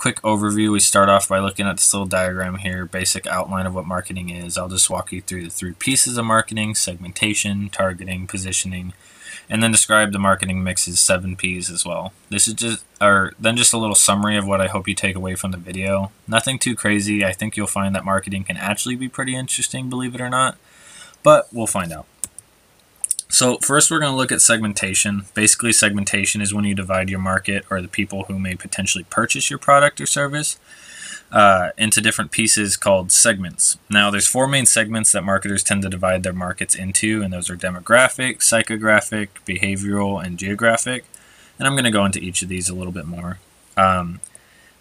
quick overview, we start off by looking at this little diagram here, basic outline of what marketing is. I'll just walk you through the three pieces of marketing, segmentation, targeting, positioning, and then describe the marketing mix's seven P's as well. This is just, or then just a little summary of what I hope you take away from the video. Nothing too crazy. I think you'll find that marketing can actually be pretty interesting, believe it or not, but we'll find out. So first we're going to look at segmentation. Basically segmentation is when you divide your market or the people who may potentially purchase your product or service uh, into different pieces called segments. Now there's four main segments that marketers tend to divide their markets into and those are demographic, psychographic, behavioral, and geographic. And I'm going to go into each of these a little bit more. Um,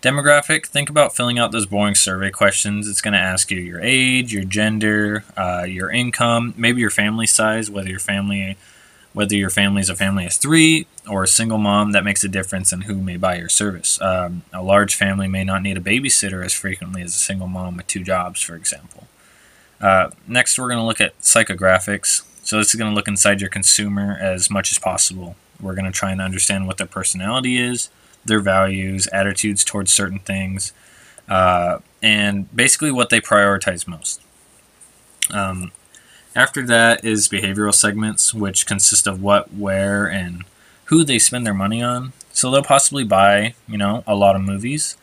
Demographic, think about filling out those boring survey questions. It's going to ask you your age, your gender, uh, your income, maybe your family size, whether your family whether your family is a family of three or a single mom, that makes a difference in who may buy your service. Um, a large family may not need a babysitter as frequently as a single mom with two jobs, for example. Uh, next, we're going to look at psychographics. So this is going to look inside your consumer as much as possible. We're going to try and understand what their personality is, their values, attitudes towards certain things, uh, and basically what they prioritize most. Um, after that is behavioral segments, which consist of what, where, and who they spend their money on. So they'll possibly buy, you know, a lot of movies,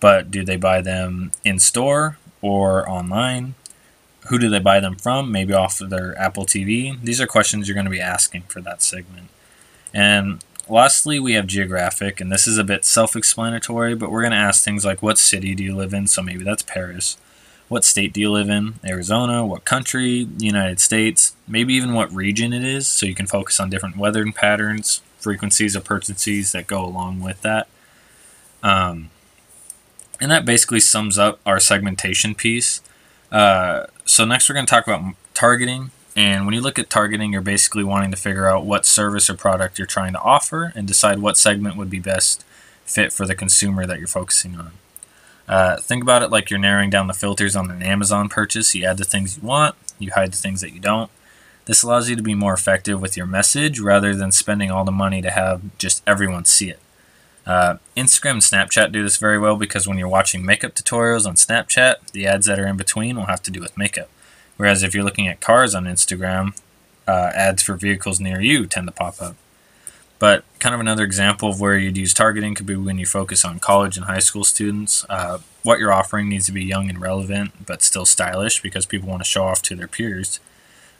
but do they buy them in store or online? Who do they buy them from? Maybe off of their Apple TV. These are questions you're going to be asking for that segment. And Lastly, we have geographic, and this is a bit self-explanatory, but we're going to ask things like what city do you live in, so maybe that's Paris. What state do you live in? Arizona, what country, United States, maybe even what region it is, so you can focus on different weather patterns, frequencies of purchases that go along with that. Um, and that basically sums up our segmentation piece. Uh, so next we're going to talk about targeting. And when you look at targeting, you're basically wanting to figure out what service or product you're trying to offer and decide what segment would be best fit for the consumer that you're focusing on. Uh, think about it like you're narrowing down the filters on an Amazon purchase. You add the things you want, you hide the things that you don't. This allows you to be more effective with your message rather than spending all the money to have just everyone see it. Uh, Instagram and Snapchat do this very well because when you're watching makeup tutorials on Snapchat, the ads that are in between will have to do with makeup. Whereas if you're looking at cars on Instagram, uh, ads for vehicles near you tend to pop up. But kind of another example of where you'd use targeting could be when you focus on college and high school students. Uh, what you're offering needs to be young and relevant, but still stylish because people want to show off to their peers.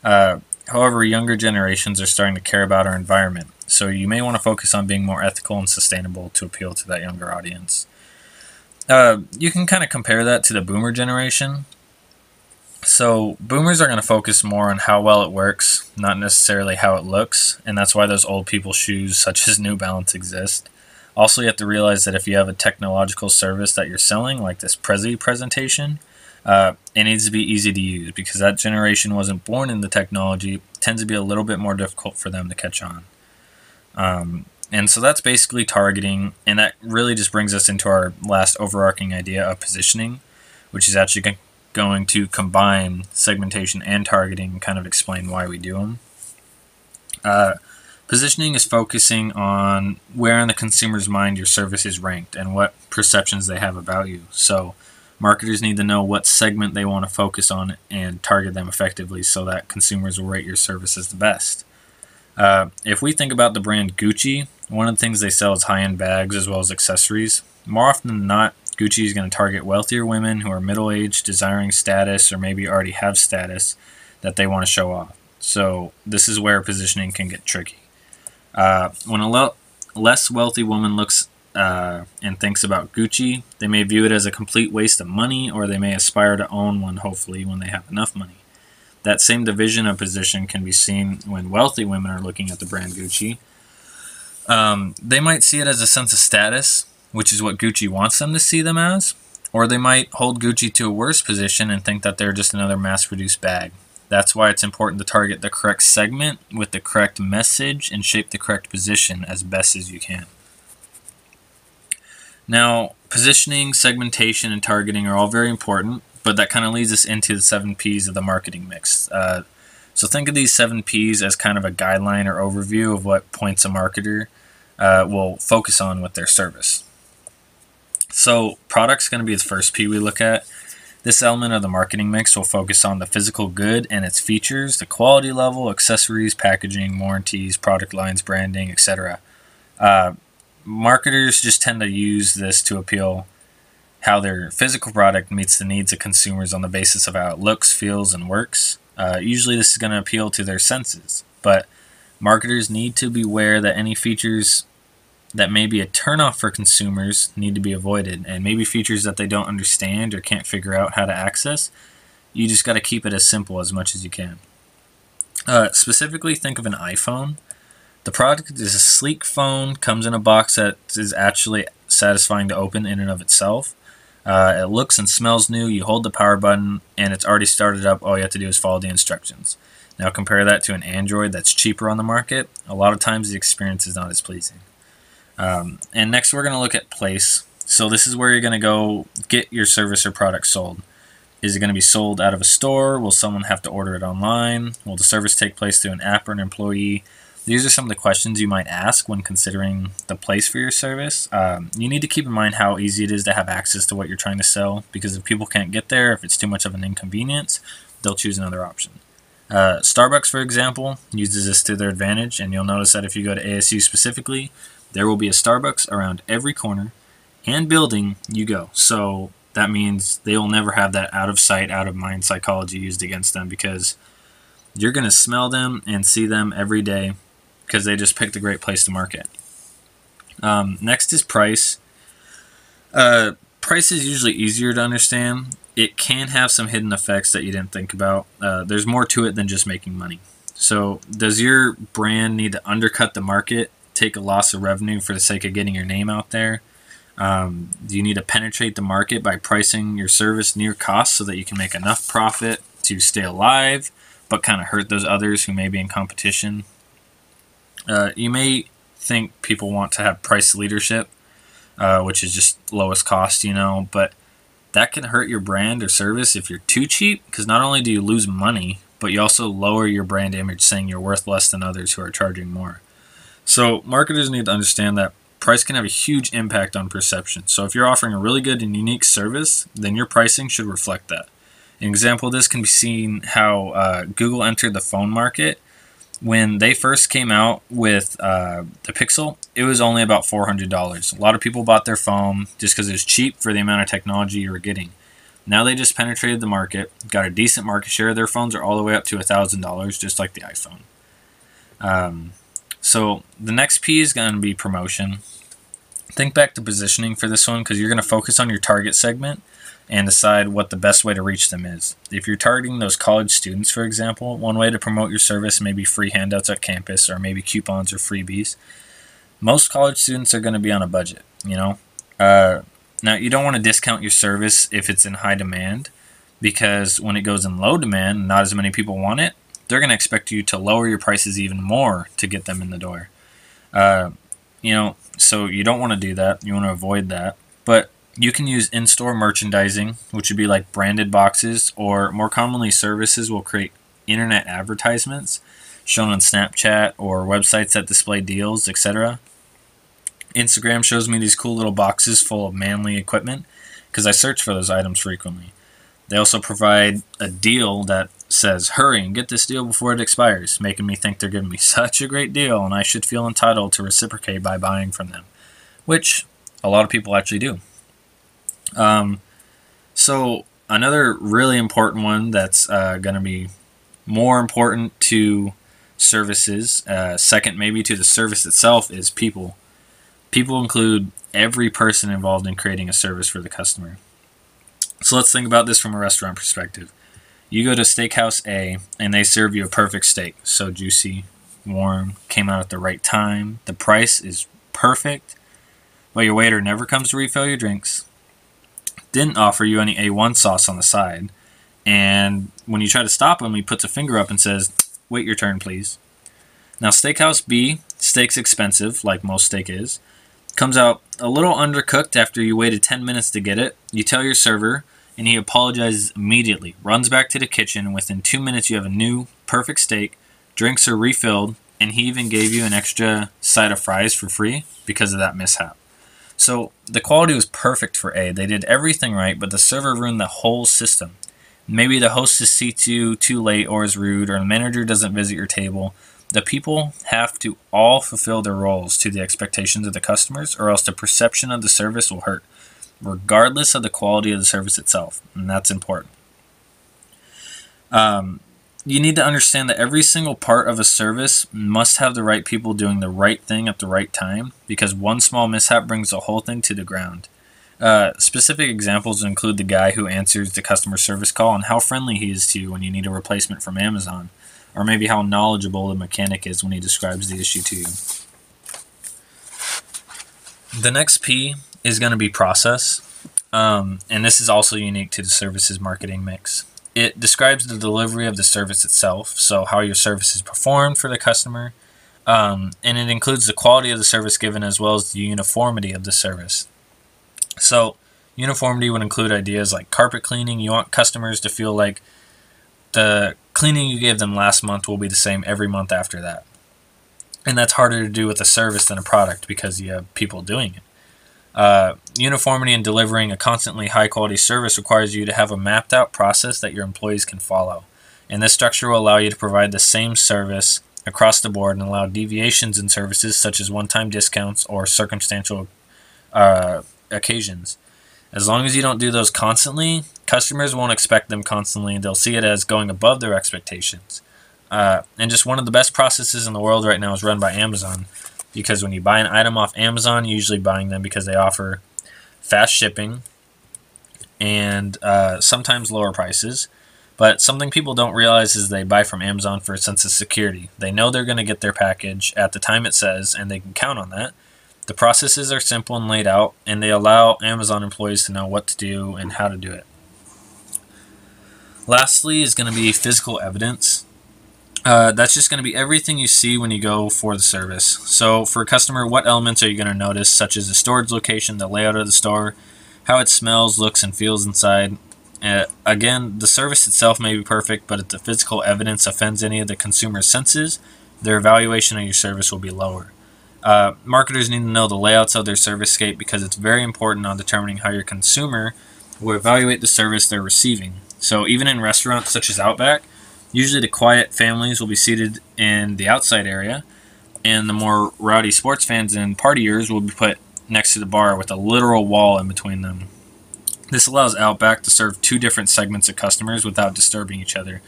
Uh, however, younger generations are starting to care about our environment, so you may want to focus on being more ethical and sustainable to appeal to that younger audience. Uh, you can kind of compare that to the boomer generation. So boomers are going to focus more on how well it works, not necessarily how it looks, and that's why those old people shoes such as New Balance exist. Also, you have to realize that if you have a technological service that you're selling, like this Prezi presentation, uh, it needs to be easy to use because that generation wasn't born in the technology. It tends to be a little bit more difficult for them to catch on. Um, and so that's basically targeting, and that really just brings us into our last overarching idea of positioning, which is actually going to combine segmentation and targeting and kind of explain why we do them. Uh, positioning is focusing on where in the consumer's mind your service is ranked and what perceptions they have about you. So marketers need to know what segment they want to focus on and target them effectively so that consumers will rate your service as the best. Uh, if we think about the brand Gucci, one of the things they sell is high-end bags as well as accessories. More often than not, Gucci is going to target wealthier women who are middle aged, desiring status, or maybe already have status that they want to show off. So, this is where positioning can get tricky. Uh, when a le- less wealthy woman looks uh, and thinks about Gucci, they may view it as a complete waste of money, or they may aspire to own one, hopefully, when they have enough money. That same division of position can be seen when wealthy women are looking at the brand Gucci. Um, they might see it as a sense of status, which is what Gucci wants them to see them as, or they might hold Gucci to a worse position and think that they're just another mass produced bag. That's why it's important to target the correct segment with the correct message and shape the correct position as best as you can. Now, positioning, segmentation, and targeting are all very important, but that kind of leads us into the seven P's of the marketing mix. Uh, so think of these seven P's as kind of a guideline or overview of what points a marketer uh, will focus on with their service. So, product's going to be the first P we look at. This element of the marketing mix will focus on the physical good and its features, the quality level, accessories, packaging, warranties, product lines, branding, etc. Uh, marketers just tend to use this to appeal how their physical product meets the needs of consumers on the basis of how it looks, feels, and works. Uh, usually, this is going to appeal to their senses, but marketers need to be aware that any features that may be a turnoff for consumers need to be avoided, and maybe features that they don't understand or can't figure out how to access. You just got to keep it as simple as much as you can. Uh, specifically, think of an iPhone. The product is a sleek phone, comes in a box that is actually satisfying to open in and of itself. Uh, it looks and smells new. You hold the power button and it's already started up. All you have to do is follow the instructions. Now compare that to an Android that's cheaper on the market. A lot of times the experience is not as pleasing. Um, and next we're going to look at place. So this is where you're going to go get your service or product sold. Is it going to be sold out of a store? Will someone have to order it online? Will the service take place through an app or an employee? These are some of the questions you might ask when considering the place for your service. Um, you need to keep in mind how easy it is to have access to what you're trying to sell because if people can't get there, if it's too much of an inconvenience, they'll choose another option. Uh, Starbucks, for example, uses this to their advantage, and you'll notice that if you go to ASU specifically, there will be a Starbucks around every corner and building you go. So that means they will never have that out of sight, out of mind psychology used against them because you're going to smell them and see them every day because they just picked a great place to market. Um, next is price. Uh, price is usually easier to understand. It can have some hidden effects that you didn't think about. Uh, there's more to it than just making money. So, does your brand need to undercut the market, take a loss of revenue for the sake of getting your name out there? Um, do you need to penetrate the market by pricing your service near cost so that you can make enough profit to stay alive, but kind of hurt those others who may be in competition? Uh, you may think people want to have price leadership, uh, which is just lowest cost, you know, but that can hurt your brand or service if you're too cheap because not only do you lose money, but you also lower your brand image saying you're worth less than others who are charging more. So, marketers need to understand that price can have a huge impact on perception. So, if you're offering a really good and unique service, then your pricing should reflect that. An example of this can be seen how uh, Google entered the phone market when they first came out with uh, the Pixel, it was only about $400. A lot of people bought their phone just because it was cheap for the amount of technology you were getting. Now they just penetrated the market, got a decent market share. Their phones are all the way up to $1,000, just like the iPhone. Um, so the next P is going to be promotion. Think back to positioning for this one because you're going to focus on your target segment and decide what the best way to reach them is. If you're targeting those college students, for example, one way to promote your service may be free handouts at campus or maybe coupons or freebies. Most college students are going to be on a budget, you know. Uh, now, you don't want to discount your service if it's in high demand because when it goes in low demand not as many people want it, they're going to expect you to lower your prices even more to get them in the door. Uh, you know, so you don't want to do that. You want to avoid that. But you can use in-store merchandising, which would be like branded boxes, or more commonly services will create internet advertisements shown on Snapchat or websites that display deals, etc. Instagram shows me these cool little boxes full of manly equipment because I search for those items frequently. They also provide a deal that says, hurry and get this deal before it expires, making me think they're giving me such a great deal and I should feel entitled to reciprocate by buying from them, which a lot of people actually do. Um, so another really important one that's uh, going to be more important to services, uh, second maybe to the service itself, is people. People include every person involved in creating a service for the customer. So let's think about this from a restaurant perspective. You go to Steakhouse A and they serve you a perfect steak. So juicy, warm, came out at the right time. The price is perfect, but your waiter never comes to refill your drinks didn't offer you any A1 sauce on the side. And when you try to stop him, he puts a finger up and says, Wait your turn, please. Now, Steakhouse B, steak's expensive, like most steak is. Comes out a little undercooked after you waited 10 minutes to get it. You tell your server, and he apologizes immediately. Runs back to the kitchen, and within two minutes, you have a new, perfect steak. Drinks are refilled, and he even gave you an extra side of fries for free because of that mishap. So the quality was perfect for A. They did everything right, but the server ruined the whole system. Maybe the hostess seats you too late or is rude, or the manager doesn't visit your table. The people have to all fulfill their roles to the expectations of the customers, or else the perception of the service will hurt, regardless of the quality of the service itself. And that's important. Um, you need to understand that every single part of a service must have the right people doing the right thing at the right time because one small mishap brings the whole thing to the ground. Uh, specific examples include the guy who answers the customer service call and how friendly he is to you when you need a replacement from Amazon, or maybe how knowledgeable the mechanic is when he describes the issue to you. The next P is going to be process, um, and this is also unique to the services marketing mix. It describes the delivery of the service itself, so how your service is performed for the customer, um, and it includes the quality of the service given as well as the uniformity of the service. So, uniformity would include ideas like carpet cleaning. You want customers to feel like the cleaning you gave them last month will be the same every month after that. And that's harder to do with a service than a product because you have people doing it. Uh, uniformity in delivering a constantly high quality service requires you to have a mapped out process that your employees can follow. And this structure will allow you to provide the same service across the board and allow deviations in services such as one time discounts or circumstantial uh, occasions. As long as you don't do those constantly, customers won't expect them constantly. And they'll see it as going above their expectations. Uh, and just one of the best processes in the world right now is run by Amazon because when you buy an item off Amazon, you're usually buying them because they offer fast shipping and uh, sometimes lower prices. But something people don't realize is they buy from Amazon for a sense of security. They know they're going to get their package at the time it says, and they can count on that. The processes are simple and laid out, and they allow Amazon employees to know what to do and how to do it. Lastly, is going to be physical evidence. Uh, that's just going to be everything you see when you go for the service. So for a customer, what elements are you going to notice, such as the storage location, the layout of the store, how it smells, looks, and feels inside. Uh, again, the service itself may be perfect, but if the physical evidence offends any of the consumer's senses, their evaluation of your service will be lower. Uh, marketers need to know the layouts of their service scape because it's very important on determining how your consumer will evaluate the service they're receiving. So even in restaurants such as Outback, Usually the quiet families will be seated in the outside area, and the more rowdy sports fans and partiers will be put next to the bar with a literal wall in between them. This allows Outback to serve two different segments of customers without disturbing each other.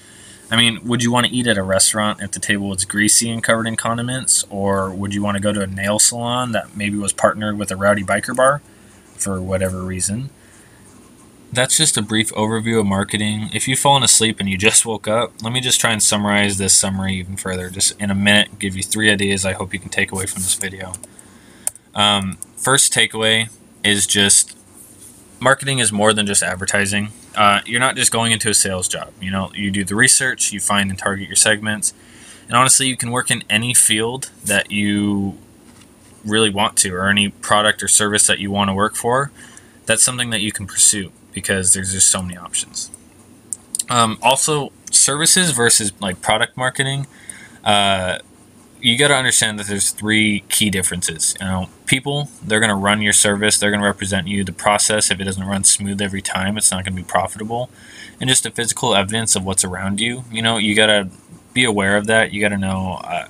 I mean, would you want to eat at a restaurant if the table was greasy and covered in condiments? Or would you want to go to a nail salon that maybe was partnered with a rowdy biker bar for whatever reason? That's just a brief overview of marketing. If you've fallen asleep and you just woke up, let me just try and summarize this summary even further. Just in a minute, give you three ideas I hope you can take away from this video. Um, first takeaway is just marketing is more than just advertising. Uh, you're not just going into a sales job. You know, you do the research, you find and target your segments, and honestly, you can work in any field that you really want to, or any product or service that you want to work for. That's something that you can pursue because there's just so many options. Um, also, services versus like product marketing. Uh, you got to understand that there's three key differences. You know, people they're going to run your service, they're going to represent you. The process, if it doesn't run smooth every time, it's not going to be profitable. And just the physical evidence of what's around you. You know, you got to be aware of that. You got to know. Uh,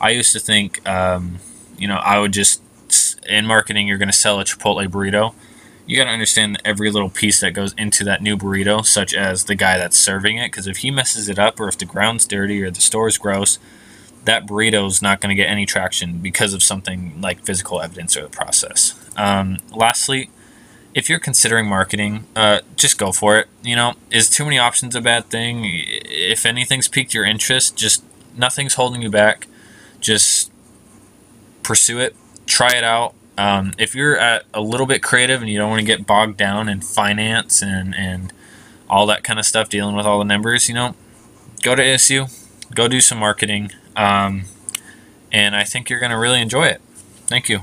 I used to think, um, you know, I would just in marketing, you're going to sell a Chipotle burrito you got to understand every little piece that goes into that new burrito, such as the guy that's serving it. Because if he messes it up, or if the ground's dirty, or the store's gross, that burrito's not going to get any traction because of something like physical evidence or the process. Um, lastly, if you're considering marketing, uh, just go for it. You know, is too many options a bad thing? If anything's piqued your interest, just nothing's holding you back. Just pursue it, try it out, um, if you're at a little bit creative and you don't want to get bogged down in finance and, and all that kind of stuff, dealing with all the numbers, you know, go to ASU, go do some marketing, um, and I think you're going to really enjoy it. Thank you.